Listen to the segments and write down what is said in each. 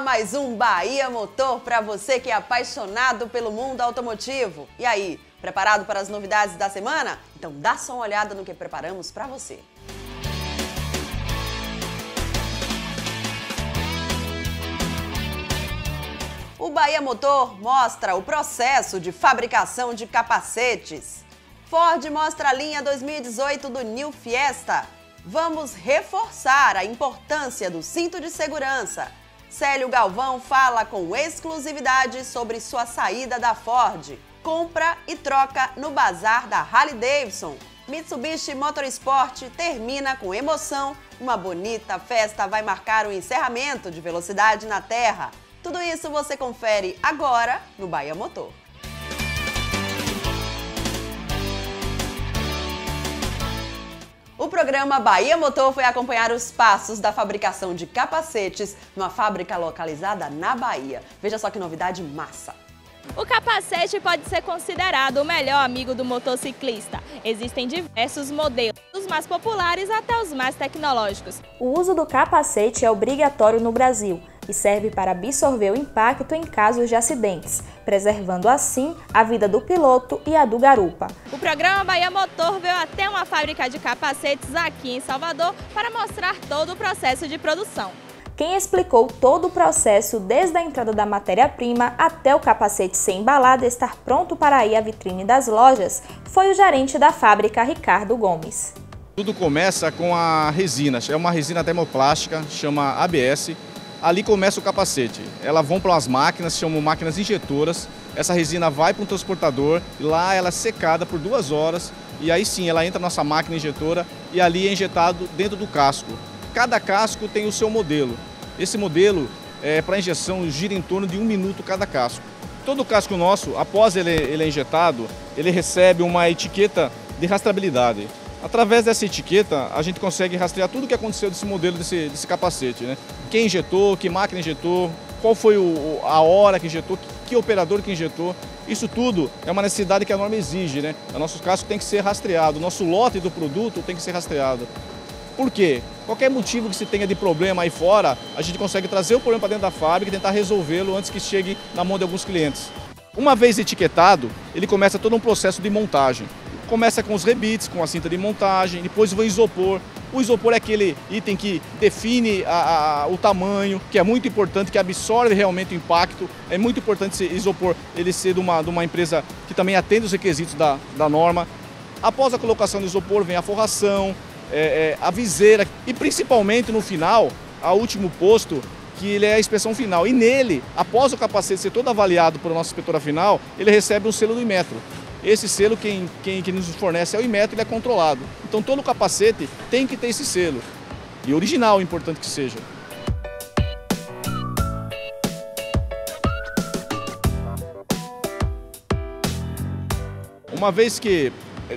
mais um Bahia Motor para você que é apaixonado pelo mundo automotivo. E aí, preparado para as novidades da semana? Então dá só uma olhada no que preparamos para você. O Bahia Motor mostra o processo de fabricação de capacetes. Ford mostra a linha 2018 do New Fiesta. Vamos reforçar a importância do cinto de segurança. Célio Galvão fala com exclusividade sobre sua saída da Ford. Compra e troca no bazar da Harley Davidson. Mitsubishi Motorsport termina com emoção. Uma bonita festa vai marcar o encerramento de velocidade na Terra. Tudo isso você confere agora no Bahia Motor. O programa Bahia Motor foi acompanhar os passos da fabricação de capacetes numa fábrica localizada na Bahia. Veja só que novidade massa! O capacete pode ser considerado o melhor amigo do motociclista. Existem diversos modelos, dos mais populares até os mais tecnológicos. O uso do capacete é obrigatório no Brasil e serve para absorver o impacto em casos de acidentes, preservando assim a vida do piloto e a do garupa. O programa Bahia Motor veio até uma fábrica de capacetes aqui em Salvador para mostrar todo o processo de produção. Quem explicou todo o processo desde a entrada da matéria-prima até o capacete ser embalado e estar pronto para ir à vitrine das lojas foi o gerente da fábrica, Ricardo Gomes. Tudo começa com a resina, é uma resina termoplástica, chama ABS, ali começa o capacete. Elas vão para as máquinas, chamam máquinas injetoras. Essa resina vai para um transportador, lá ela é secada por duas horas e aí sim ela entra na nossa máquina injetora e ali é injetado dentro do casco. Cada casco tem o seu modelo. Esse modelo é, para injeção gira em torno de um minuto cada casco. Todo casco nosso, após ele, ele é injetado, ele recebe uma etiqueta de rastreabilidade. Através dessa etiqueta, a gente consegue rastrear tudo o que aconteceu desse modelo, desse, desse capacete. Né? Quem injetou, que máquina injetou, qual foi o, a hora que injetou, que, que, operador que injetou. Isso tudo é uma necessidade que a norma exige. Né? O nosso casco tem que ser rastreado, o nosso lote do produto tem que ser rastreado. Por quê? Qualquer motivo que se tenha de problema aí fora, a gente consegue trazer o problema para dentro da fábrica e tentar resolvê-lo antes que chegue na mão de alguns clientes. Uma vez etiquetado, ele começa todo um processo de montagem. Começa com os rebites, com a cinta de montagem, depois o isopor. O isopor é aquele item que define a, a, o tamanho, que é muito importante, que absorve realmente o impacto. É muito importante esse isopor ele ser de uma, de uma empresa que também atende os requisitos da, da norma. Após a colocação do isopor vem a forração, é, é, a viseira e principalmente no final, a último posto, que ele é a inspeção final. E nele, após o capacete ser todo avaliado por nossa inspetora final, ele recebe um selo do Imetro. Esse selo, quem, quem, quem nos fornece é o Imetro, ele é controlado. Então todo capacete tem que ter esse selo. E original, importante que seja. Uma vez que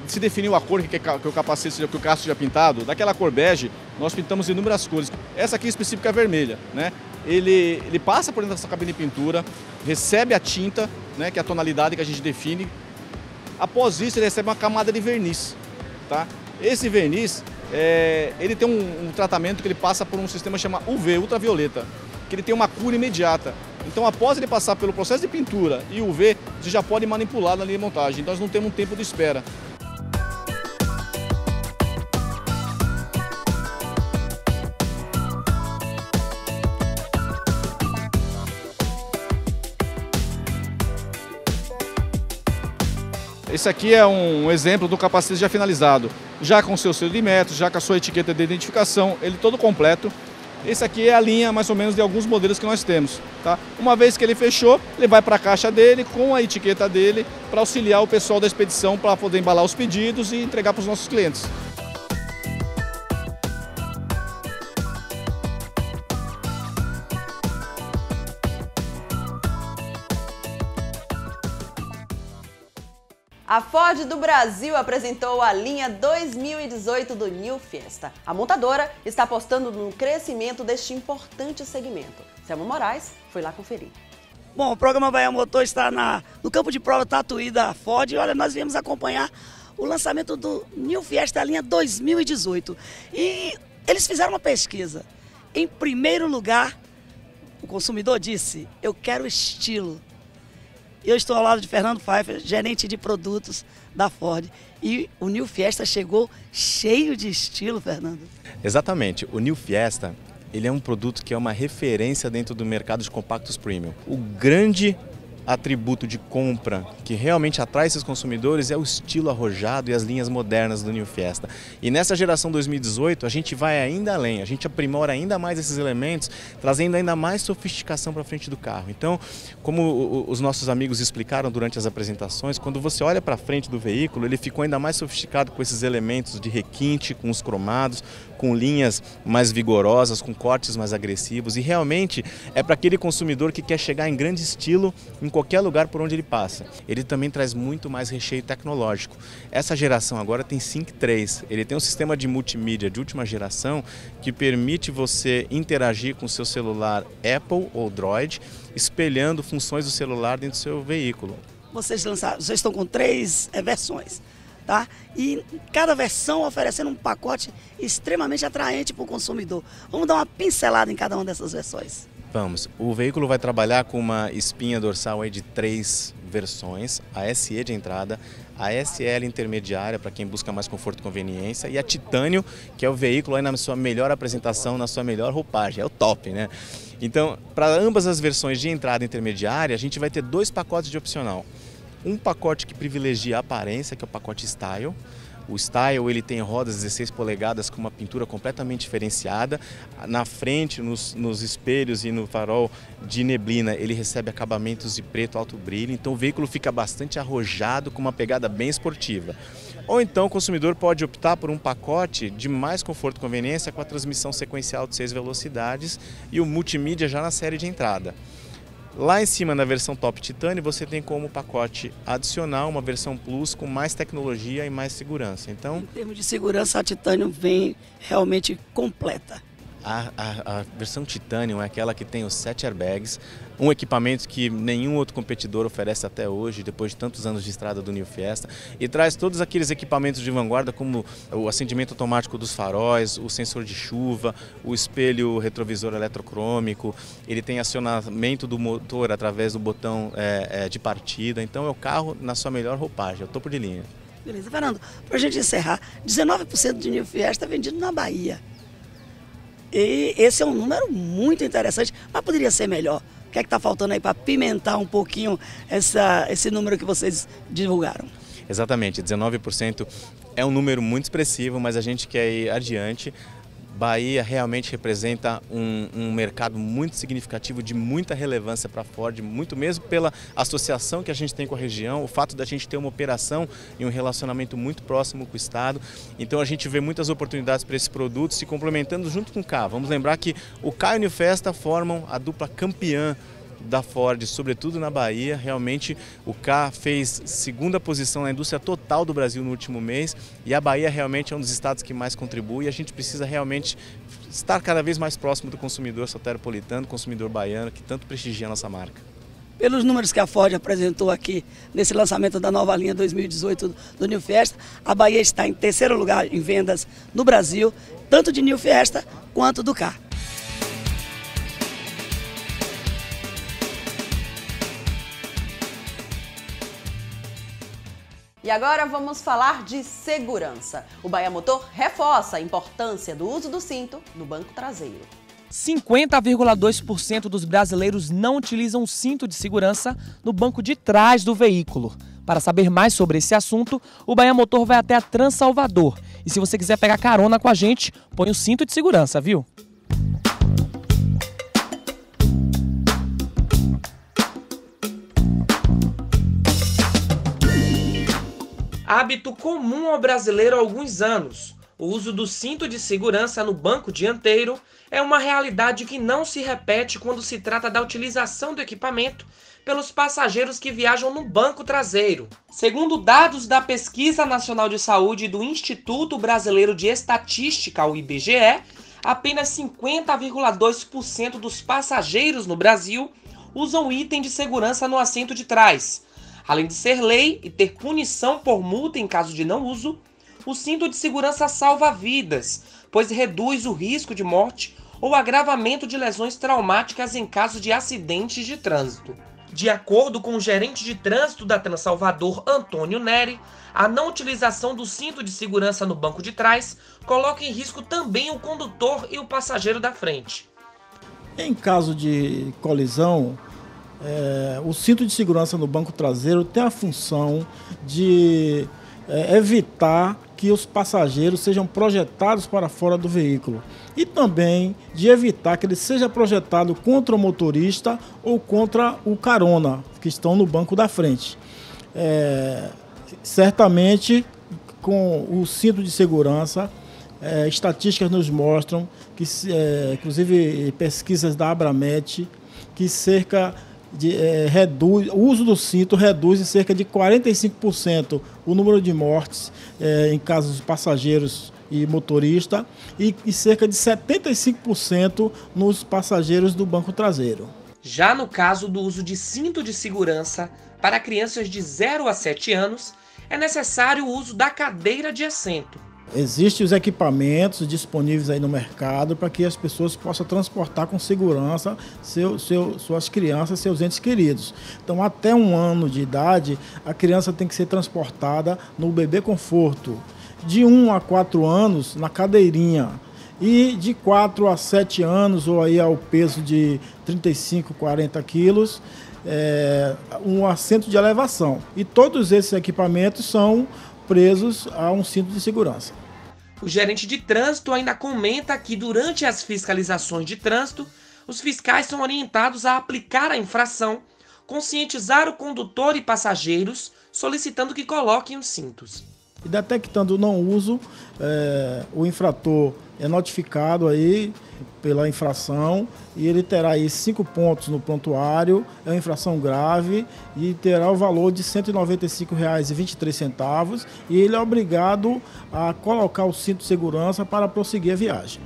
se definiu a cor que, que o capacete, que o casco seja pintado, daquela cor bege, nós pintamos inúmeras cores. Essa aqui específica é vermelha, né? Ele, ele passa por dentro dessa cabine de pintura, recebe a tinta, né, que é a tonalidade que a gente define, Após isso, ele recebe uma camada de verniz. Tá? Esse verniz, é, ele tem um, um, tratamento que ele passa por um sistema chamado UV, ultravioleta, que ele tem uma cura imediata. Então, após ele passar pelo processo de pintura e UV, você já pode manipular na linha de montagem. Então, nós não temos um tempo de espera. Esse aqui é um exemplo do capacete já finalizado, já com seu selo de metro, já com a sua etiqueta de identificação, ele todo completo. Esse aqui é a linha mais ou menos de alguns modelos que nós temos. Tá? Uma vez que ele fechou, ele vai para a caixa dele com a etiqueta dele para auxiliar o pessoal da expedição para poder embalar os pedidos e entregar para os nossos clientes. A Ford do Brasil apresentou a linha 2018 do New Fiesta. A montadora está apostando no crescimento deste importante segmento. Selma Moraes foi lá conferir. Bom, o programa Bahia Motor está na, no campo de prova Tatuí da Ford. Olha, nós viemos acompanhar o lançamento do New Fiesta linha 2018. E eles fizeram uma pesquisa. Em primeiro lugar, consumidor disse: Eu quero estilo. Eu estou ao lado de Fernando Pfeiffer, gerente de produtos da Ford. E o New Fiesta chegou cheio de estilo, Fernando. Exatamente. O New Fiesta ele é um produto que é uma referência dentro do mercado de compactos premium. O grande atributo de compra que realmente atrai esses consumidores é o estilo arrojado e as linhas modernas do New Fiesta. E nessa geração 2018 a gente vai ainda além, a gente aprimora ainda mais esses elementos, trazendo ainda mais sofisticação para frente do carro. Então, como os nossos amigos explicaram durante as apresentações, quando você olha para frente do veículo, ele ficou ainda mais sofisticado com esses elementos de requinte, com os cromados, com linhas mais vigorosas, com cortes mais agressivos e realmente é para aquele consumidor que quer chegar em grande estilo em qualquer lugar por onde ele passa. Ele também traz muito mais recheio tecnológico. Essa geração agora tem Sync 3. Ele tem um sistema de multimídia de última geração que permite você interagir com o seu celular Apple ou Droid, espelhando funções do celular dentro do seu veículo. Vocês lançaram, vocês estão com três é, versões tá? E cada versão oferecendo um pacote extremamente atraente para o consumidor. Vamos dar uma pincelada em cada uma dessas versões. Vamos. O veículo vai trabalhar com uma espinha dorsal aí de três versões: a SE de entrada, a SL intermediária para quem busca mais conforto e conveniência e a Titânio, que é o veículo aí na sua melhor apresentação, na sua melhor roupagem, é o top, né? Então, para ambas as versões de entrada intermediária, a gente vai ter dois pacotes de opcional um pacote que privilegia a aparência, que é o pacote Style. O Style ele tem rodas 16 polegadas com uma pintura completamente diferenciada. Na frente, nos, nos, espelhos e no farol de neblina, ele recebe acabamentos de preto alto brilho. Então o veículo fica bastante arrojado, com uma pegada bem esportiva. Ou então o consumidor pode optar por um pacote de mais conforto e conveniência com a transmissão sequencial de 6 velocidades e o multimídia já na série de entrada. Lá em cima, na versão Top Titânio, você tem como pacote adicional uma versão Plus com mais tecnologia e mais segurança. Então, em termos de segurança, a Titânio vem realmente completa. A, a, a, versão Titanium é aquela que tem os sete airbags, um equipamento que nenhum outro competidor oferece até hoje, depois de tantos anos de estrada do New Fiesta, e traz todos aqueles equipamentos de vanguarda, como o acendimento automático dos faróis, o sensor de chuva, o espelho retrovisor eletrocrômico, ele tem acionamento do motor através do botão é, é, de partida, então é o carro na sua melhor roupagem, é o topo de linha. Beleza, Fernando, para a gente encerrar, 19% de New Fiesta é vendido na Bahia. E esse é um número muito interessante, mas poderia ser melhor. O que é que está faltando aí para pimentar um pouquinho essa, esse número que vocês divulgaram? Exatamente, 19% é um número muito expressivo, mas a gente quer ir adiante. Bahia realmente representa um, um, mercado muito significativo, de muita relevância para a Ford, muito mesmo pela associação que a gente tem com a região, o fato da gente ter uma operação e um relacionamento muito próximo com o Estado. Então a gente vê muitas oportunidades para esse produto se complementando junto com o K. Vamos lembrar que o K e o Festa formam a dupla campeã da Ford, sobretudo na Bahia. Realmente o K fez segunda posição na indústria total do Brasil no último mês e a Bahia realmente é um dos estados que mais contribui e a gente precisa realmente estar cada vez mais próximo do consumidor soteropolitano, consumidor baiano, que tanto prestigia a nossa marca. Pelos números que a Ford apresentou aqui nesse lançamento da nova linha 2018 do New Fiesta, a Bahia está em terceiro lugar em vendas no Brasil, tanto de New Fiesta quanto do K. agora vamos falar de segurança. O Bahia Motor reforça a importância do uso do cinto no banco traseiro. 50,2% dos brasileiros não utilizam o cinto de segurança no banco de trás do veículo. Para saber mais sobre esse assunto, o Bahia Motor vai até a Trans Salvador. E se você quiser pegar carona com a gente, põe o cinto de segurança, viu? Hábito comum ao brasileiro há alguns anos, o uso do cinto de segurança no banco dianteiro é uma realidade que não se repete quando se trata da utilização do equipamento pelos passageiros que viajam no banco traseiro. Segundo dados da Pesquisa Nacional de Saúde do Instituto Brasileiro de Estatística, o IBGE, apenas 50,2% dos passageiros no Brasil usam item de segurança no assento de trás Além de ser lei e ter punição por multa em caso de não uso, o cinto de segurança salva vidas, pois reduz o risco de morte ou agravamento de lesões traumáticas em caso de acidentes de trânsito. De acordo com o gerente de trânsito da Transalvador, Antônio Neri, a não utilização do cinto de segurança no banco de trás coloca em risco também o condutor e o passageiro da frente. Em caso de colisão, é, o cinto de segurança no banco traseiro tem a função de é, evitar que os passageiros sejam projetados para fora do veículo e também de evitar que ele seja projetado contra o motorista ou contra o carona que estão no banco da frente. É, certamente, com o cinto de segurança, é, estatísticas nos mostram que, é, inclusive pesquisas da Abramet, que cerca de, é, reduz, o uso do cinto reduz em cerca de 45% o número de mortes é, em casos de passageiros e motorista e, e cerca de 75% nos passageiros do banco traseiro. Já no caso do uso de cinto de segurança para crianças de 0 a 7 anos, é necessário o uso da cadeira de assento. Existem os equipamentos disponíveis aí no mercado para que as pessoas possam transportar com segurança seu, seu, suas crianças, seus entes queridos. Então, até um ano de idade, a criança tem que ser transportada no bebê conforto. De 1 a 4 anos, na cadeirinha. E de 4 a 7 anos, ou aí ao peso de 35, 40 quilos, é, um assento de elevação. E todos esses equipamentos são presos a um cinto de segurança. O gerente de trânsito ainda comenta que durante as fiscalizações de trânsito, os fiscais são orientados a aplicar a infração, conscientizar o condutor e passageiros, solicitando que coloquem os cintos. E detectando o não uso, é, o infrator é notificado aí pela infração e ele terá aí cinco pontos no prontuário, é uma infração grave e terá o valor de R$ 195,23 e ele é obrigado a colocar o cinto de segurança para prosseguir a viagem.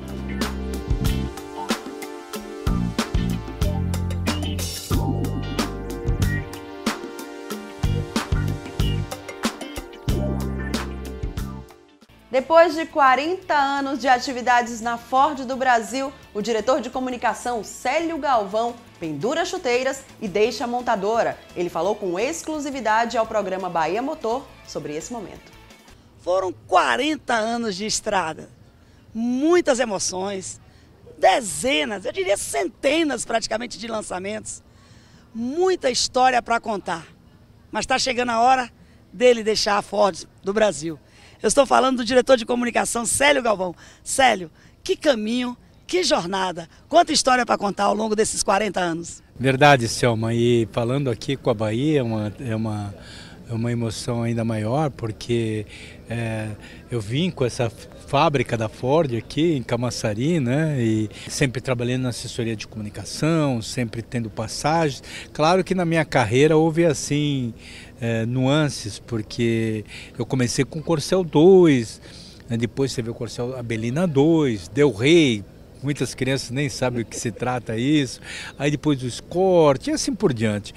Depois de 40 anos de atividades na Ford do Brasil, o diretor de comunicação Célio Galvão pendura chuteiras e deixa a montadora. Ele falou com exclusividade ao programa Bahia Motor sobre esse momento. Foram 40 anos de estrada, muitas emoções, dezenas, eu diria centenas praticamente de lançamentos, muita história para contar. Mas está chegando a hora dele deixar a Ford do Brasil. Eu estou falando do diretor de comunicação, Célio Galvão. Célio, que caminho, que jornada, quanta história para contar ao longo desses 40 anos. Verdade, Selma. E falando aqui com a Bahia, é uma, é uma, é uma emoção ainda maior, porque é, eu vim com essa fábrica da Ford aqui em Camaçari, né? E sempre trabalhando na assessoria de comunicação, sempre tendo passagens. Claro que na minha carreira houve assim é, nuances, porque eu comecei com Corcel 2, né, depois teve o Corcel Abelina 2, Del Rey, muitas crianças nem sabem o que se trata isso, aí depois o Escort e assim por diante.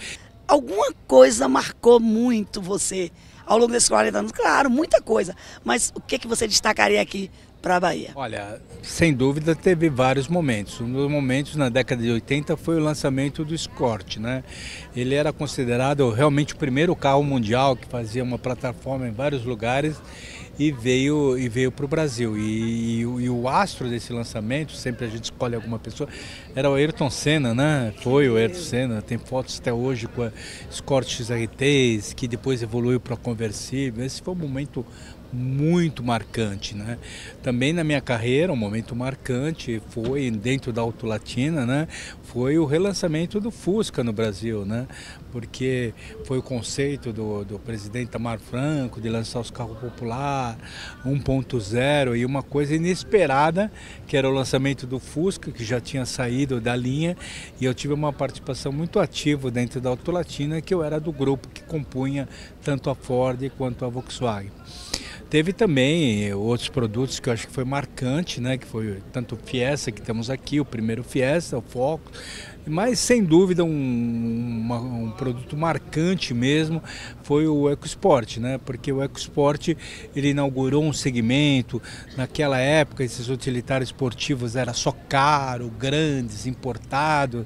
Alguma coisa marcou muito você ao longo desses 40 anos? Claro, muita coisa, mas o que, que você destacaria aqui para a Bahia? Olha, sem dúvida teve vários momentos. Um dos momentos na década de 80 foi o lançamento do Escort, né? Ele era considerado realmente o primeiro carro mundial que fazia uma plataforma em vários lugares e veio e veio para o Brasil. E, e, e, o astro desse lançamento, sempre a gente escolhe alguma pessoa, era o Ayrton Senna, né? Foi o Ayrton Senna. Tem fotos até hoje com a Escort XRTs, que depois evoluiu para conversível. Esse foi um momento muito marcante, né? Também na minha carreira, um momento marcante foi dentro da Auto Latina, né? Foi o relançamento do Fusca no Brasil, né? Porque foi o conceito do, do presidente Tamar Franco de lançar os carros popular 1.0 e uma coisa inesperada, que era o lançamento do Fusca, que já tinha saído da linha, e eu tive uma participação muito ativa dentro da Auto Latina, que eu era do grupo que compunha tanto a Ford quanto a Volkswagen. Teve também outros produtos que eu acho que foi marcante, né? Que foi tanto o Fiesta que temos aqui, o primeiro Fiesta, o Foco, Mas sem dúvida um, uma, um produto marcante mesmo foi o EcoSport, né? Porque o EcoSport ele inaugurou um segmento. Naquela época esses utilitários esportivos era só caro, grandes, importados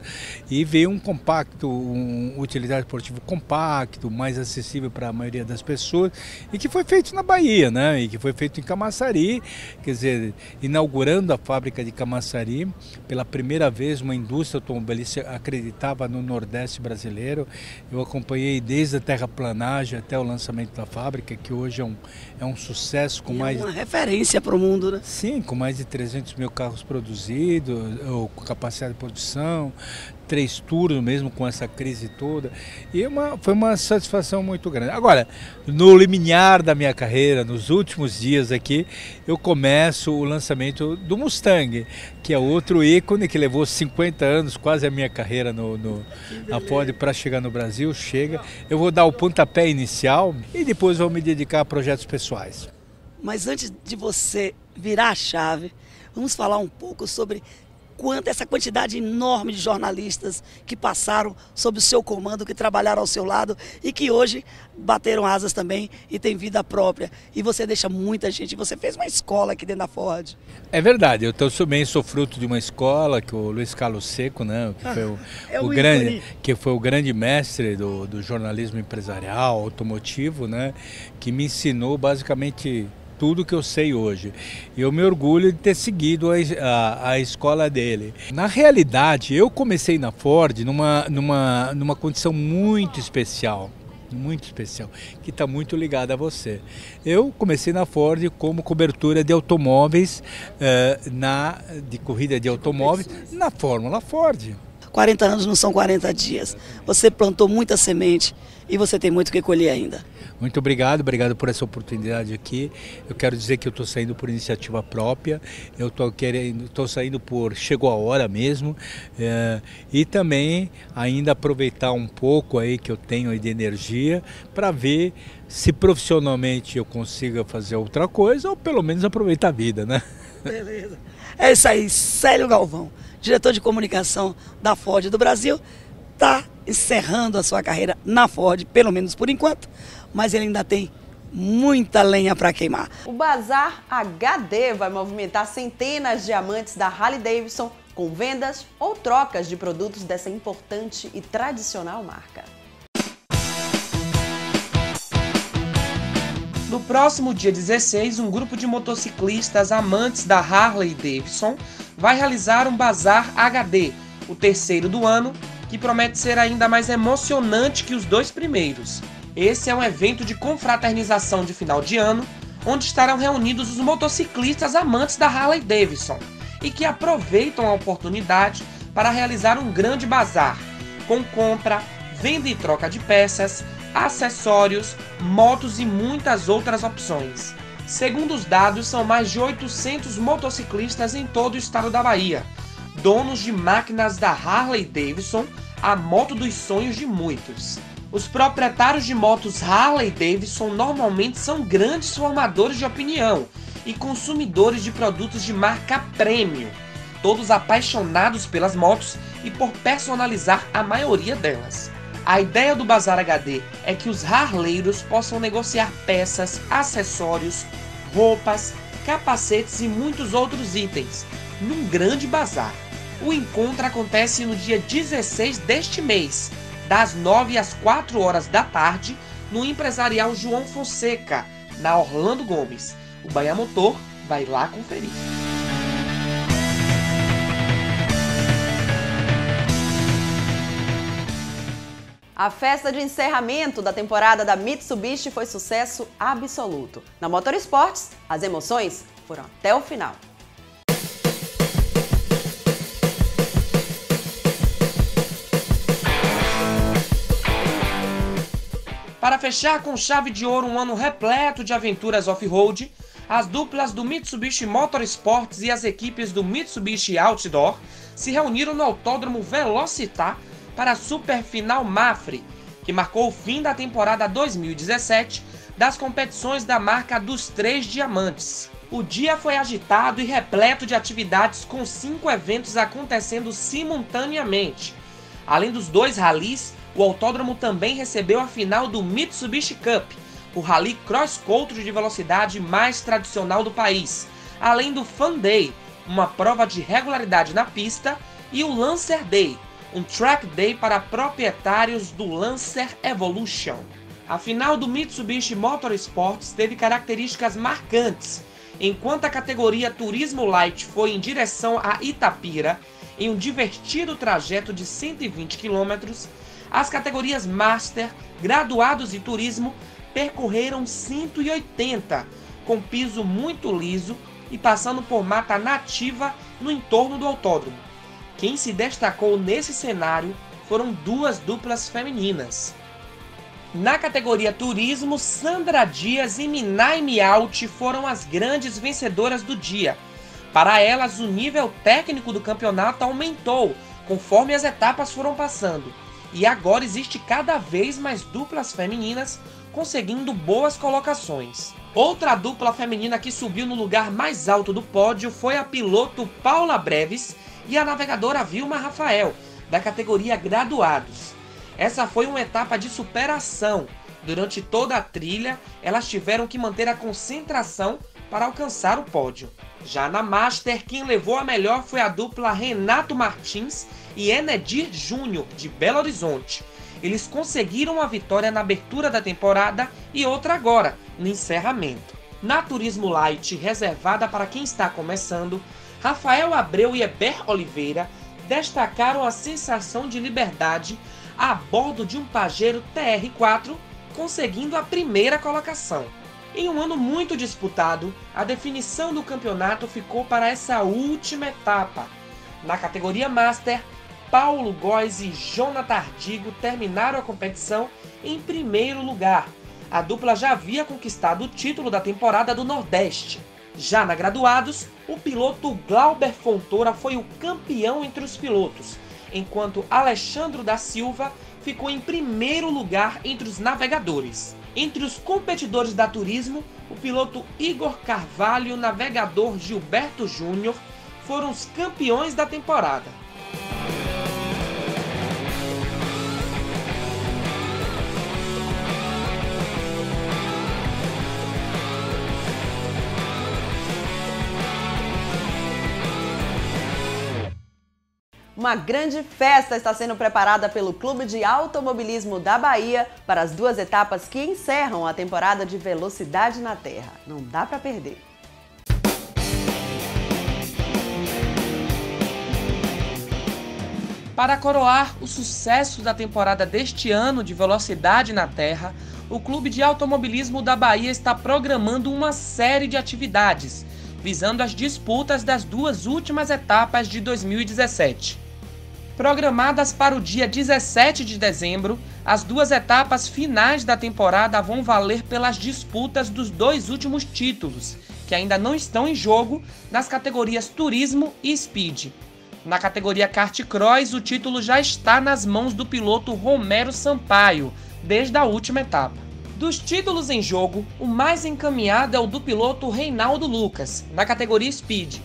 e veio um compacto, um utilitário esportivo compacto, mais acessível para a maioria das pessoas e que foi feito na Bahia, né? E que foi feito em Camaçari, quer dizer, inaugurando a fábrica de Camaçari pela primeira vez uma indústria automobilística acreditava no Nordeste brasileiro. Eu acompanhei desde a até o lançamento da fábrica, que hoje é um, é um sucesso com e é mais é uma referência para o mundo, né? Sim, com mais de 300 mil carros produzidos, ou com capacidade de produção, três turnos mesmo com essa crise toda. E uma, foi uma satisfação muito grande. Agora, no limiar da minha carreira, nos últimos dias aqui, eu começo o lançamento do Mustang, que é outro ícone que levou 50 anos, quase a minha carreira no, no na Ford para chegar no Brasil. Chega. Eu vou dar o pontapé inicial e depois vou me dedicar a projetos pessoais. Mas antes de você virar a chave, vamos falar um pouco sobre quanto essa quantidade enorme de jornalistas que passaram sob o seu comando, que trabalharam ao seu lado e que hoje bateram asas também e têm vida própria. E você deixa muita gente, você fez uma escola aqui dentro da Ford. É verdade, eu também sou fruto de uma escola que o Luiz Carlos Seco, né, que foi o, é o, o grande, que foi o grande mestre do, do jornalismo empresarial, automotivo, né, que me ensinou basicamente tudo que eu sei hoje. E eu me orgulho de ter seguido a, a, a, escola dele. Na realidade, eu comecei na Ford numa, numa, numa condição muito especial muito especial, que está muito ligada a você. Eu comecei na Ford como cobertura de automóveis, uh, na, de corrida de automóveis, na Fórmula Ford. 40 anos não são 40 dias. Você plantou muita semente e você tem muito que colher ainda. Muito obrigado, obrigado por essa oportunidade aqui. Eu quero dizer que eu estou saindo por iniciativa própria, eu estou querendo, estou saindo por chegou a hora mesmo é, e também ainda aproveitar um pouco aí que eu tenho aí de energia para ver se profissionalmente eu consiga fazer outra coisa ou pelo menos aproveitar a vida, né? Beleza. É isso aí, Célio Galvão, diretor de comunicação da Ford do Brasil, está encerrando a sua carreira na Ford, pelo menos por enquanto mas ele ainda tem muita lenha para queimar. O Bazar HD vai movimentar centenas de amantes da Harley Davidson com vendas ou trocas de produtos dessa importante e tradicional marca. No próximo dia 16, um grupo de motociclistas amantes da Harley Davidson vai realizar um Bazar HD, o terceiro do ano, que promete ser ainda mais emocionante que os dois primeiros. Esse é um evento de confraternização de final de ano, onde estarão reunidos os motociclistas amantes da Harley Davidson e que aproveitam a oportunidade para realizar um grande bazar, com compra, venda e troca de peças, acessórios, motos e muitas outras opções. Segundo os dados, são mais de 800 motociclistas em todo o estado da Bahia, donos de máquinas da Harley Davidson, a moto dos sonhos de muitos. Os proprietários de motos Harley Davidson normalmente são grandes formadores de opinião e consumidores de produtos de marca premium, todos apaixonados pelas motos e por personalizar a maioria delas. A ideia do Bazar HD é que os harleiros possam negociar peças, acessórios, roupas, capacetes e muitos outros itens num grande bazar. O encontro acontece no dia 16 deste mês, das 9 às 4 horas da tarde, no empresarial João Fonseca, na Orlando Gomes. O Bahia Motor vai lá conferir. A festa de encerramento da temporada da Mitsubishi foi sucesso absoluto. Na Motorsports, as emoções foram até o final. Para fechar com chave de ouro um ano repleto de aventuras off-road, as duplas do Mitsubishi Motorsports e as equipes do Mitsubishi Outdoor se reuniram no Autódromo Velocitar para a Super Final Mafre, que marcou o fim da temporada 2017 das competições da marca dos Três Diamantes. O dia foi agitado e repleto de atividades com cinco eventos acontecendo simultaneamente, Além dos dois ralis, o autódromo também recebeu a final do Mitsubishi Cup, o rally cross country de velocidade mais tradicional do país, além do Fun Day, uma prova de regularidade na pista, e o Lancer Day, um track day para proprietários do Lancer Evolution. A final do Mitsubishi Motorsports teve características marcantes. Enquanto a categoria Turismo Light foi em direção a Itapira, em um divertido trajeto de 120 km, as categorias Master, Graduados e Turismo percorreram 180, com piso muito liso e passando por mata nativa no entorno do autódromo. Quem se destacou nesse cenário foram duas duplas femininas. Na categoria Turismo, Sandra Dias e Minai Miauti foram as grandes vencedoras do dia. Para elas, o nível técnico do campeonato aumentou conforme as etapas foram passando, e agora existe cada vez mais duplas femininas conseguindo boas colocações. Outra dupla feminina que subiu no lugar mais alto do pódio foi a piloto Paula Breves e a navegadora Vilma Rafael, da categoria Graduados. Essa foi uma etapa de superação. Durante toda a trilha, elas tiveram que manter a concentração para alcançar o pódio. Já na Master, quem levou a melhor foi a dupla Renato Martins e Enedir Júnior, de Belo Horizonte. Eles conseguiram a vitória na abertura da temporada e outra agora, no encerramento. Na Turismo Light, reservada para quem está começando, Rafael Abreu e Eber Oliveira destacaram a sensação de liberdade a bordo de um Pajero TR4, conseguindo a primeira colocação. Em um ano muito disputado, a definição do campeonato ficou para essa última etapa. Na categoria Master, Paulo Góes e Jonathan Ardigo terminaram a competição em primeiro lugar. A dupla já havia conquistado o título da temporada do Nordeste. Já na graduados, o piloto Glauber Fontoura foi o campeão entre os pilotos, enquanto Alexandro da Silva ficou em primeiro lugar entre os navegadores. Entre os competidores da Turismo, o piloto Igor Carvalho e o navegador Gilberto Júnior foram os campeões da temporada. Uma grande festa está sendo preparada pelo Clube de Automobilismo da Bahia para as duas etapas que encerram a temporada de Velocidade na Terra. Não dá para perder. Para coroar o sucesso da temporada deste ano de Velocidade na Terra, o Clube de Automobilismo da Bahia está programando uma série de atividades visando as disputas das duas últimas etapas de 2017. Programadas para o dia 17 de dezembro, as duas etapas finais da temporada vão valer pelas disputas dos dois últimos títulos, que ainda não estão em jogo nas categorias Turismo e Speed. Na categoria Kart Cross, o título já está nas mãos do piloto Romero Sampaio, desde a última etapa. Dos títulos em jogo, o mais encaminhado é o do piloto Reinaldo Lucas, na categoria Speed,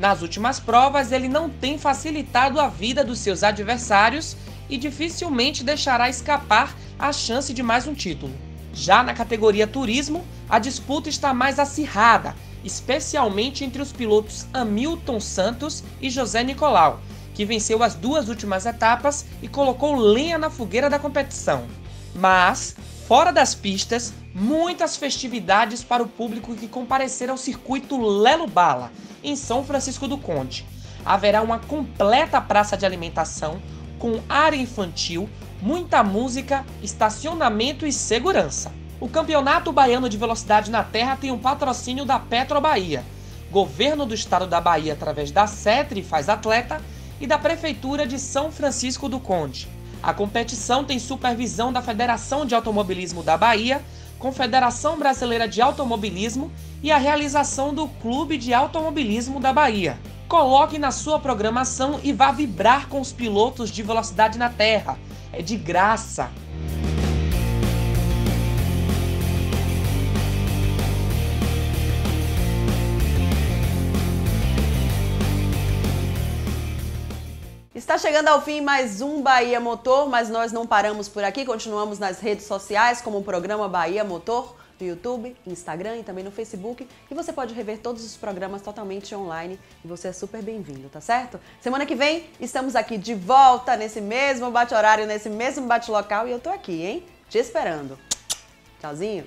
nas últimas provas, ele não tem facilitado a vida dos seus adversários e dificilmente deixará escapar a chance de mais um título. Já na categoria Turismo, a disputa está mais acirrada, especialmente entre os pilotos Hamilton Santos e José Nicolau, que venceu as duas últimas etapas e colocou lenha na fogueira da competição. Mas, fora das pistas, muitas festividades para o público que comparecer ao circuito Lelo Bala, em São Francisco do Conde. Haverá uma completa praça de alimentação com área infantil, muita música, estacionamento e segurança. O Campeonato Baiano de Velocidade na Terra tem um patrocínio da Petro Bahia, Governo do Estado da Bahia através da CETRE Faz Atleta e da Prefeitura de São Francisco do Conde. A competição tem supervisão da Federação de Automobilismo da Bahia, Confederação Brasileira de Automobilismo e a realização do Clube de Automobilismo da Bahia. Coloque na sua programação e vá vibrar com os pilotos de velocidade na Terra. É de graça. Está chegando ao fim mais um Bahia Motor, mas nós não paramos por aqui, continuamos nas redes sociais como o programa Bahia Motor, no YouTube, Instagram e também no Facebook. E você pode rever todos os programas totalmente online e você é super bem-vindo, tá certo? Semana que vem estamos aqui de volta nesse mesmo bate-horário, nesse mesmo bate-local e eu tô aqui, hein? Te esperando. Tchauzinho.